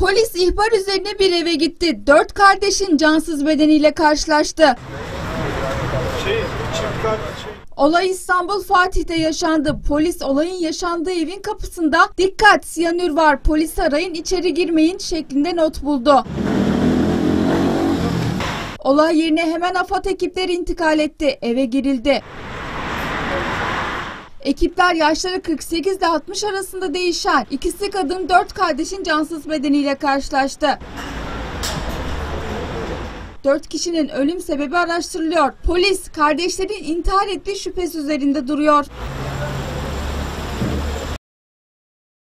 Polis ihbar üzerine bir eve gitti. Dört kardeşin cansız bedeniyle karşılaştı. Şey, şey. Olay İstanbul Fatih'te yaşandı. Polis olayın yaşandığı evin kapısında dikkat siyanür var polis arayın içeri girmeyin şeklinde not buldu. Olay yerine hemen AFAD ekipleri intikal etti. Eve girildi. Ekipler yaşları 48 ile 60 arasında değişen ikisi kadın dört kardeşin cansız bedeniyle karşılaştı. Dört kişinin ölüm sebebi araştırılıyor. Polis kardeşlerin intihar ettiği şüphesi üzerinde duruyor.